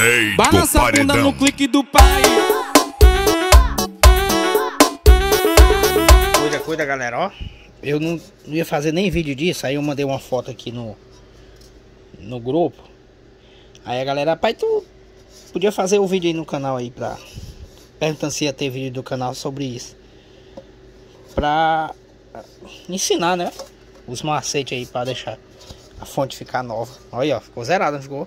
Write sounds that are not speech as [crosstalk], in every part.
Rei Balança do a bunda paredão. no clique do pai. Cuida, cuida, galera, ó. Eu não, não ia fazer nem vídeo disso, aí eu mandei uma foto aqui no no grupo. Aí a galera, pai, tu podia fazer o vídeo aí no canal aí pra perguntando se ia ter vídeo do canal sobre isso. Pra ensinar, né? Os macetes aí pra deixar a fonte ficar nova. Olha aí, ó, ficou zerada, não ficou?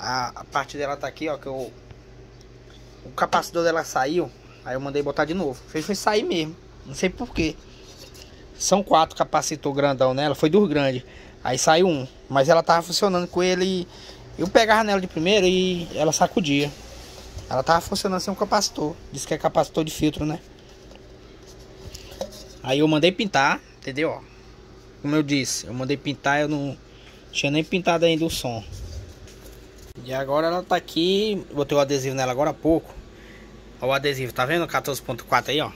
A, a parte dela tá aqui, ó, que eu o capacitor dela saiu, aí eu mandei botar de novo. Fez foi sair mesmo. Não sei porquê. São quatro capacitor grandão nela, foi dos grandes. Aí saiu um. Mas ela tava funcionando com ele. Eu pegava nela de primeiro e ela sacudia. Ela tava funcionando sem um capacitor. Diz que é capacitor de filtro, né? Aí eu mandei pintar, entendeu? Como eu disse, eu mandei pintar, eu não tinha nem pintado ainda o som. E agora ela tá aqui, botei o adesivo nela agora há pouco. Ó o adesivo, tá vendo? 14.4 aí, ó.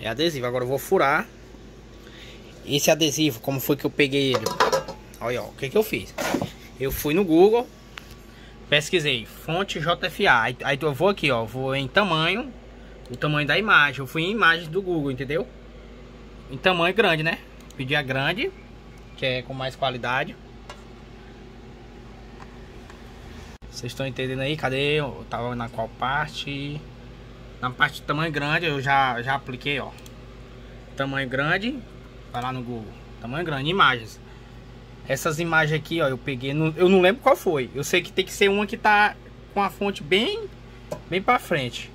É adesivo, agora eu vou furar. Esse adesivo, como foi que eu peguei ele? Olha, ó, o que que eu fiz? Eu fui no Google, pesquisei fonte JFA. Aí, aí eu vou aqui, ó, vou em tamanho, o tamanho da imagem. Eu fui em imagens do Google, entendeu? Em tamanho grande, né? Pedi a grande, que é com mais qualidade. Vocês estão entendendo aí? Cadê? Eu tava na qual parte? Na parte de tamanho grande eu já, já apliquei, ó. Tamanho grande. Vai lá no Google. Tamanho grande, imagens. Essas imagens aqui, ó, eu peguei. no- eu não lembro qual foi. Eu sei que tem que ser uma que tá com a fonte bem, bem pra frente.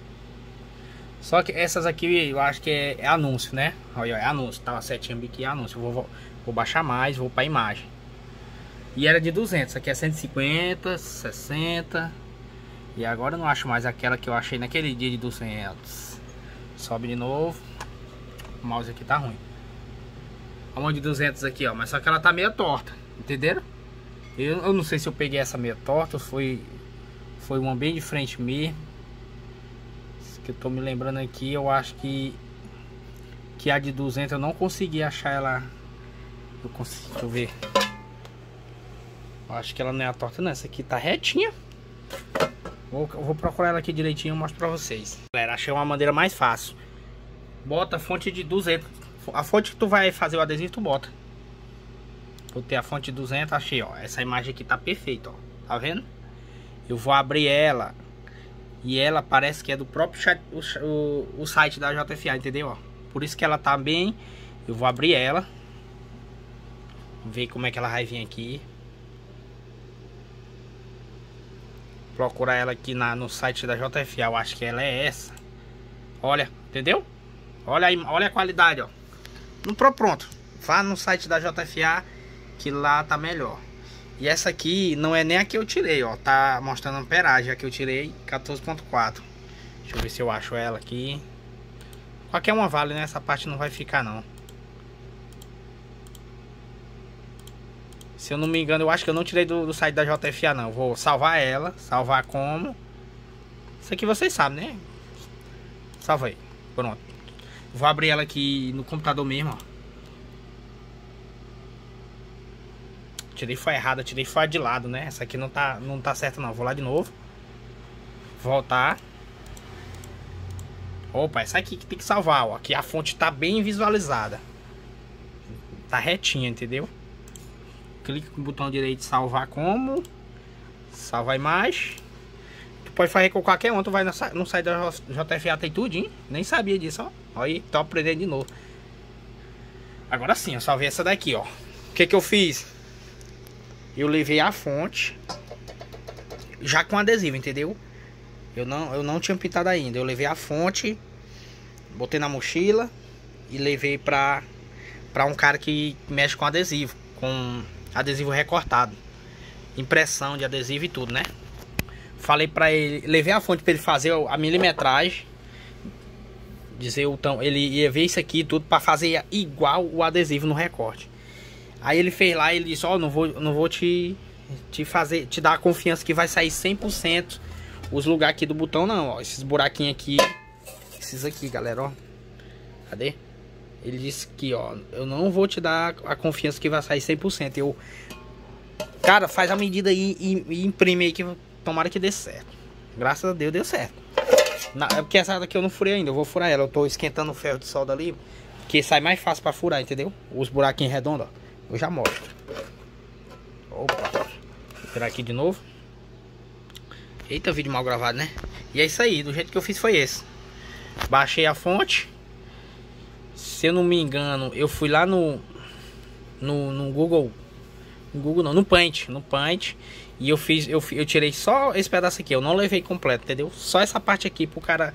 Só que essas aqui eu acho que é, é anúncio, né? Olha, é anúncio. Tava setinha aqui, é anúncio. Eu vou, vou baixar mais, vou pra imagem. E era de 200. Aqui é 150, 60. E agora eu não acho mais aquela que eu achei naquele dia de 200. Sobe de novo. O mouse aqui tá ruim. Uma de 200 aqui, ó. Mas só que ela tá meio torta. Entenderam? Eu, eu não sei se eu peguei essa meio torta foi, foi uma bem de frente mesmo. Que eu tô me lembrando aqui. Eu acho que, que a de 200 eu não consegui achar ela. Eu consegui, deixa eu ver. Acho que ela não é a torta, não. Essa aqui tá retinha. Vou, vou procurar ela aqui direitinho e mostro pra vocês. Galera, achei uma maneira mais fácil. Bota fonte de 200. A fonte que tu vai fazer o adesivo, tu bota. Botei a fonte de 200, achei, ó. Essa imagem aqui tá perfeita, ó. Tá vendo? Eu vou abrir ela. E ela parece que é do próprio chat, o, o site da JFA, entendeu? Ó? Por isso que ela tá bem. Eu vou abrir ela. Ver como é que ela vai vir aqui. Procurar ela aqui na, no site da JFA. Eu acho que ela é essa. Olha, entendeu? Olha aí, olha a qualidade, ó. Não pro pronto. Vá no site da JFA que lá tá melhor. E essa aqui não é nem a que eu tirei, ó. Tá mostrando amperagem. A que eu tirei 14.4. Deixa eu ver se eu acho ela aqui. Qualquer uma vale, né? Essa parte não vai ficar não. Se eu não me engano, eu acho que eu não tirei do, do site da JFA não. Vou salvar ela. Salvar como. Isso aqui vocês sabem, né? Salvei. Pronto. Vou abrir ela aqui no computador mesmo, ó. Tirei foi errada, tirei foi de lado, né? Essa aqui não tá, não tá certa não. Vou lá de novo. Voltar. Opa, essa aqui que tem que salvar, ó. Aqui a fonte tá bem visualizada. Tá retinha, entendeu? Clica com o botão direito salvar como. Salvar imagem. Tu pode fazer com qualquer um tu vai no, site da JFA tem tudinho nem sabia disso ó. Olha aí tô aprendendo de novo. Agora sim eu salvei essa daqui ó. O que que eu fiz? Eu levei a fonte já com adesivo entendeu? Eu não eu não tinha pintado ainda. Eu levei a fonte botei na mochila e levei pra para um cara que mexe com adesivo com adesivo recortado, impressão de adesivo e tudo, né? Falei para ele, levei a fonte para ele fazer a milimetragem, dizer o tão, ele ia ver isso aqui tudo para fazer igual o adesivo no recorte. Aí ele fez lá, ele disse: "Ó, oh, não vou não vou te te fazer, te dar a confiança que vai sair 100% os lugares aqui do botão não, ó, esses buraquinhos aqui, esses aqui, galera, ó. Cadê? Ele disse que, ó, eu não vou te dar a confiança que vai sair 100%. Eu, cara, faz a medida aí e, e imprime aí que tomara que dê certo. Graças a Deus deu certo. Na, é porque essa daqui eu não furei ainda, eu vou furar ela. Eu tô esquentando o ferro de solda ali, que sai mais fácil pra furar, entendeu? Os buraquinhos redondos, ó. Eu já mostro. Opa. Vou tirar aqui de novo. Eita, vídeo mal gravado, né? E é isso aí, do jeito que eu fiz foi esse. Baixei a fonte. Se eu não me engano, eu fui lá no no, no Google, no Google não, no Paint, no Paint, e eu fiz, eu, eu tirei só esse pedaço aqui, eu não levei completo, entendeu? Só essa parte aqui pro cara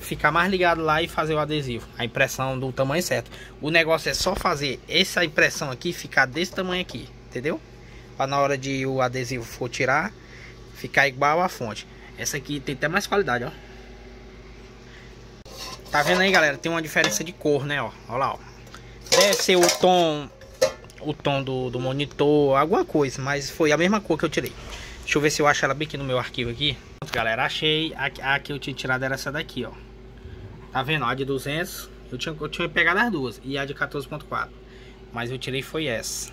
ficar mais ligado lá e fazer o adesivo, a impressão do tamanho certo. O negócio é só fazer essa impressão aqui ficar desse tamanho aqui, entendeu? Para na hora de o adesivo for tirar, ficar igual a fonte. Essa aqui tem até mais qualidade, ó. Tá vendo aí, galera? Tem uma diferença de cor, né, ó. Olha lá, ó. Deve ser o tom o tom do, do monitor, alguma coisa, mas foi a mesma cor que eu tirei. Deixa eu ver se eu acho ela bem aqui no meu arquivo aqui. Galera, achei. A, a que eu tinha tirado era essa daqui, ó. Tá vendo? A de 200, eu tinha, eu tinha pegado as duas. E a de 14.4. Mas eu tirei foi essa.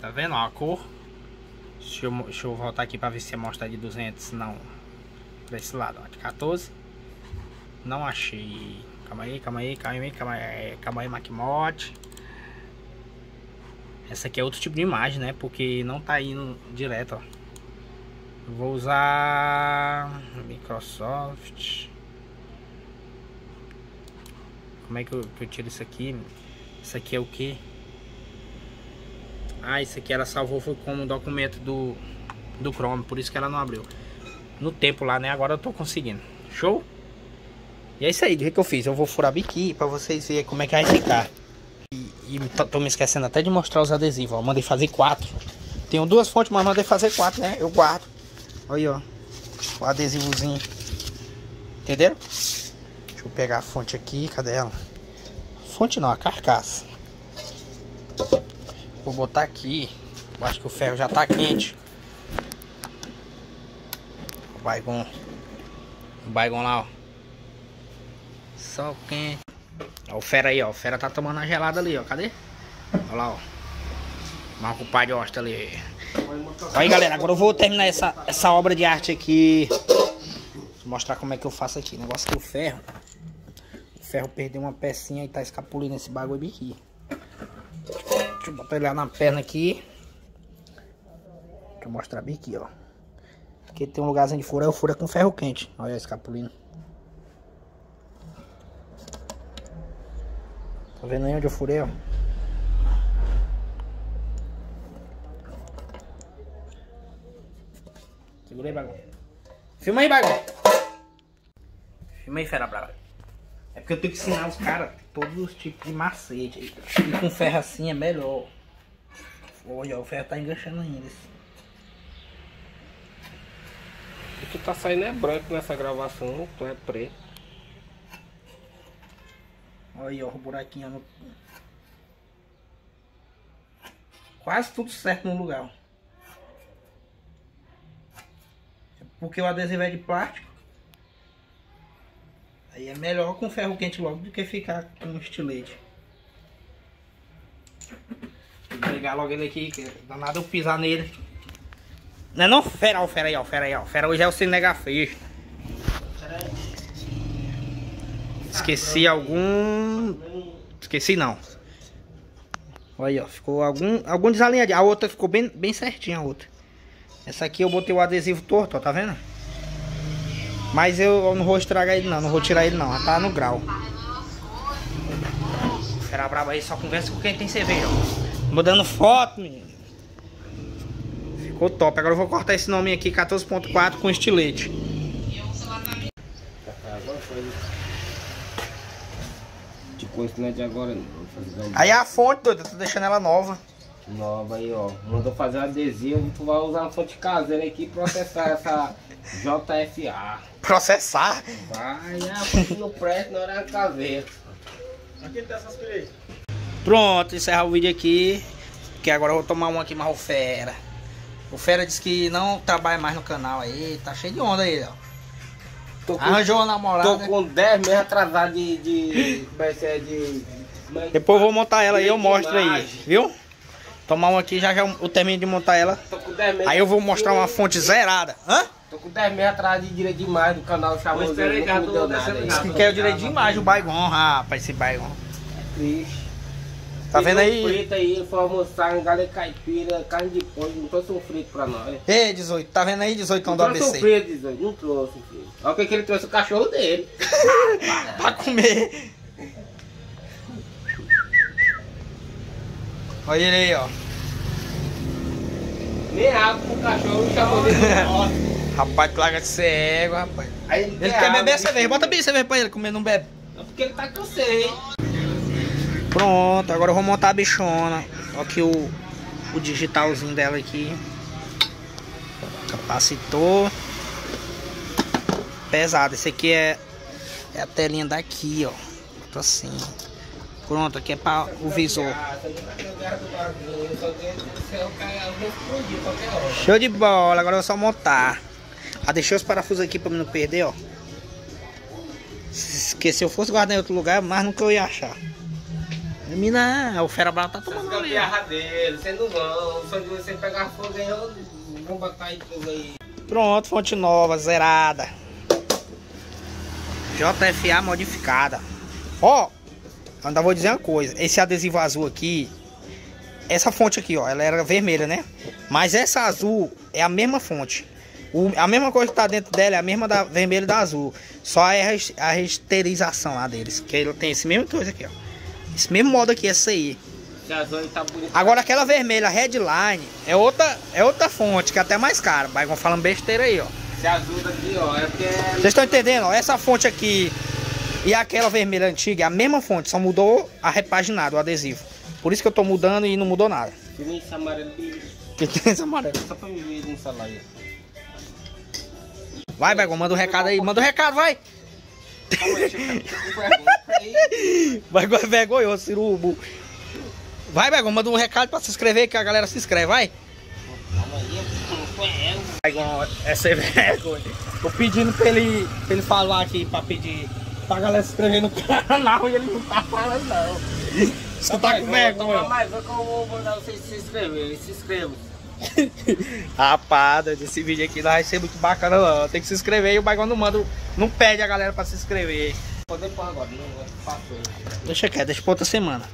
Tá vendo? Ó, a cor. Deixa eu, deixa eu voltar aqui pra ver se mostra de 200. Não. Pra esse lado, ó. De 14. Não achei. Calma aí, calma aí, calma aí, calma aí, calma aí, Macmod. Essa aqui é outro tipo de imagem, né? Porque não tá indo direto, ó. vou usar Microsoft. Como é que eu, que eu tiro isso aqui? Isso aqui é o que? Ah, isso aqui ela salvou foi como documento do, do Chrome, por isso que ela não abriu. No tempo lá, né? Agora eu tô conseguindo. Show? E é isso aí, do que eu fiz. Eu vou furar biqui pra vocês verem como é que vai ficar. E tô me esquecendo até de mostrar os adesivos, ó. Mandei fazer quatro. Tenho duas fontes, mas mandei fazer quatro, né? Eu guardo. Olha aí, ó. O adesivozinho. Entenderam? Deixa eu pegar a fonte aqui. Cadê ela? Fonte não, a carcaça. Vou botar aqui. Eu acho que o ferro já tá quente. O baigon. O baigon lá, ó. Só quente. Ó, o fera aí, ó. O fera tá tomando a gelada ali, ó. Cadê? Olha lá, ó. Marco pai de hosta ali. Aí, galera, agora eu vou terminar essa, essa obra de arte aqui. Vou mostrar como é que eu faço aqui. O negócio que o ferro. O ferro perdeu uma pecinha e tá escapulindo esse bagulho aqui. Deixa eu botar ele lá na perna aqui. Deixa eu mostrar bem aqui, ó. Aqui tem um lugarzinho de fura, eu fura com ferro quente. Olha escapulino. Tá vendo aí onde eu furei, ó? Segura aí, bagulho. Filma aí, bagulho. Filma aí, fera brava. É porque eu tenho que ensinar os caras todos os tipos de macete. E com ferro assim é melhor. Olha, o ferro tá enganchando ainda. O que tá saindo é branco nessa gravação, tu é preto. Olha aí, ó, o buraquinho no... Quase tudo certo no lugar. Porque o adesivo é de plástico. Aí é melhor com ferro quente logo do que ficar com estilete. Vou pegar logo ele aqui, que danado eu pisar nele. Não é não? Fera, ó, fera aí, ó, fera aí, ó. Fera hoje é o sem Esqueci algum... Esqueci não. Olha aí, ó. Ficou algum, algum desalinhadinho. A outra ficou bem, bem certinha, a outra. Essa aqui eu botei o adesivo torto, ó. Tá vendo? Mas eu, não vou estragar ele não. Não vou tirar ele não. Já tá no grau. Fera braba aí. Só conversa com quem tem cerveja, ó. Mudando foto, menino. Ficou top. Agora eu vou cortar esse nome aqui, 14.4 com estilete. Com estilete agora. Aí a fonte, doido, eu tô deixando ela nova. Nova aí, ó. Mandou fazer um adesivo, tu vai usar uma fonte caseira aqui e processar essa JFA. Processar? Vai, a fonte não presta, não era caseira. Aqui tem essas pilhas. Pronto, encerrar o vídeo aqui. Que agora eu vou tomar um aqui mais o Fera. O Fera disse que não trabalha mais no canal aí. Tá cheio de onda aí, ó. Tô com, Arranjou uma namorada. Tô com 10 meses atrasado de. de, de, de, Depois eu vou montar ela aí, eu mostro aí, viu? Tomar um aqui, já já eu termino de montar ela. Tô com 10 meses. Aí eu vou mostrar uma fonte zerada. Hã? Tô com 10 meses atrás de direito de imagem do canal chamou espera aí, me eu deu tô nada. Isso que quer o direito de imagem, o Baigon, rapaz, esse Baigon. Triste. Tá vendo aí? Frito aí, foi almoçar, um galho caipira, carne de porco, não trouxe um frito pra nós. Ei, 18, tá vendo aí, 18 Não do trouxe um ABC? frito, 18, não trouxe um frito. Olha o que, que ele trouxe, o cachorro dele. [laughs] pra comer. Olha ele aí, ó. Nem água pro cachorro chamou ele de. [laughs] Rapaz, que larga de ser ego, rapaz. Aí Ele tem quer água, beber cerveja. Bota bem cerveja pra ele comer, não bebe. É porque ele tá com sede. Pronto, agora eu vou montar a bichona. Ó aqui o, o digitalzinho dela aqui. Capacitor. Pesado. Esse aqui é, é a telinha daqui, ó. Tô assim. Pronto, aqui é para o visor. Show de bola, agora é só montar. Ah, deixei os parafusos aqui mim não perder, ó. Se eu fosse guardar em outro lugar, mas nunca eu ia achar. Mina, o Fera Brava tá tomando ali. dele, vocês não vão. Só de você pegar fogo aí, eu vou botar aí tudo aí. Pronto, fonte nova, zerada. JFA modificada. Ó, ainda vou dizer uma coisa. Esse adesivo azul aqui, essa fonte aqui, ó, ela era vermelha, né? Mas essa azul é a mesma fonte. O- a mesma coisa que tá dentro dela é a mesma da vermelha e da azul. Só é a a lá deles. Que ele tem esse mesmo coisa aqui, ó. Esse mesmo modo aqui, essa aí. Tá. Agora aquela vermelha, headline, é outra, é outra fonte, que é até mais cara. Vai falando besteira aí, ó. Esse azul daqui, ó, é porque é Vocês estão entendendo? ó? Essa fonte aqui e aquela vermelha antiga é a mesma fonte, só mudou a repaginada, o adesivo. Por isso que eu tô mudando e não mudou nada. [laughs] que nem esse amarelo. O que, é esse amarelo? Só pra me ver celular aí. Vai, Begon, manda um recado aí. Manda um recado, vai. Calma aí, [laughs] é vergonhoso, cirubo. Vai, Begon, manda um recado pra se inscrever, que a galera se inscreve, vai. Begon, é vergonha. Tô pedindo pra ele, pra ele falar aqui, pra pedir pra galera se inscrever no canal e ele não tá falando, não. Você tá com vergonha. que eu vou mandar vocês se inscreverem. Se inscrevam. [laughs] Rapaz, esse vídeo aqui não vai ser muito bacana não. Tem que se inscrever e o Bagão não manda, não pede a galera pra se inscrever. Poder pôr agora, não. Deixa quieto, deixa pra outra semana.